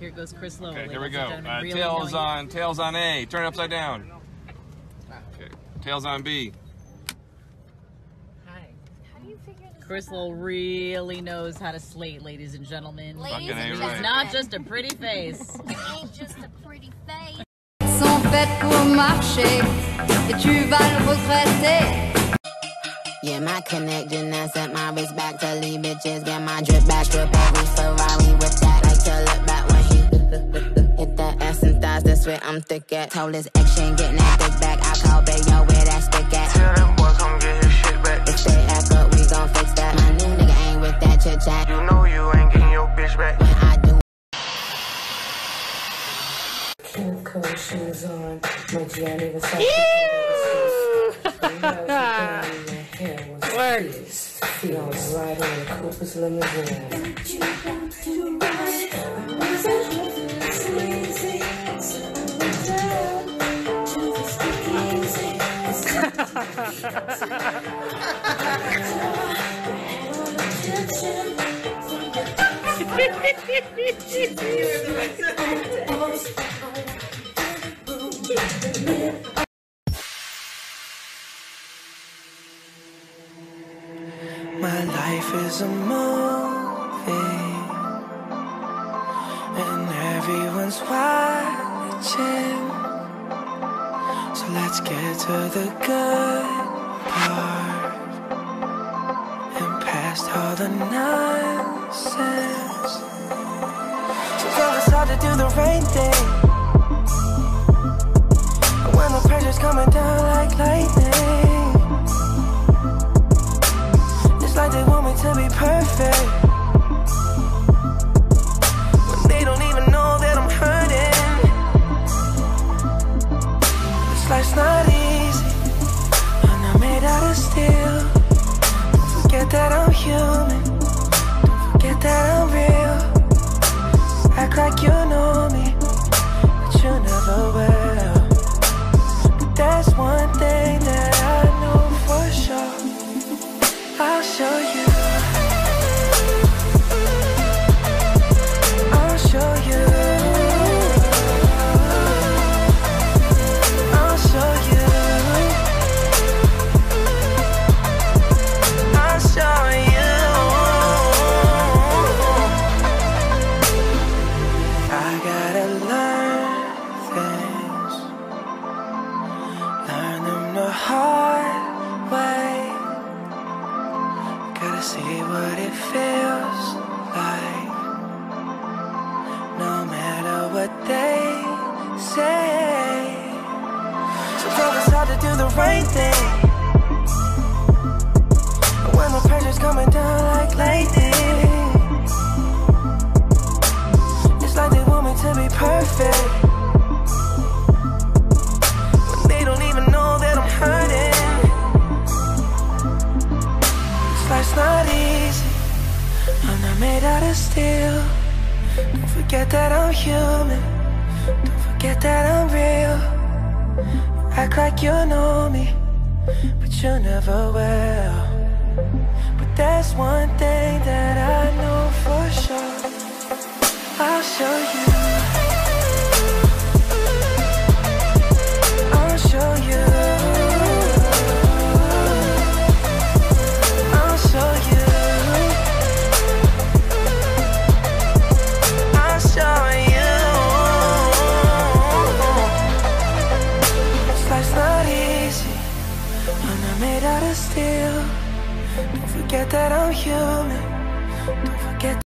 Here goes Chris Lowe. Okay, here we go. Uh, really tails on tails on A. Turn it upside down. Okay. Tails on B. Hi. How do you figure this Chris out? Lowe really knows how to slate, ladies and gentlemen. Ladies and A, It's right. not just a pretty face. It ain't just a pretty face. sont faites pour marcher et tu vas le regretter. Yeah, my connection and sent my wrist back to leave bitches. Get my drip back, strip every Ferrari with that. Like to look back I'm thick at. Told his ex she ain't getting that dick back. I call Bayo where that stick at. Tell that boy come get his shit back. If they act up, we gon' fix that. My new nigga ain't with that chit chat. You know you ain't getting your bitch back. When I do Kenneth Cole shoes on. My Gianni Versace. Works. Feet on riding in the Cooper's limousine. My life is a movie, and everyone's watching. So let's get to the good and past all the nonsense. Sometimes to do the right thing. When the pressure's coming down Gotta see what it feels like. No matter what they say. Sometimes it's hard to do the right thing. Easy. I'm not made out of steel. Don't forget that I'm human. Don't forget that I'm real. Act like you know me, but you never will. But there's one thing that I'm made out of steel. Don't forget that I'm human.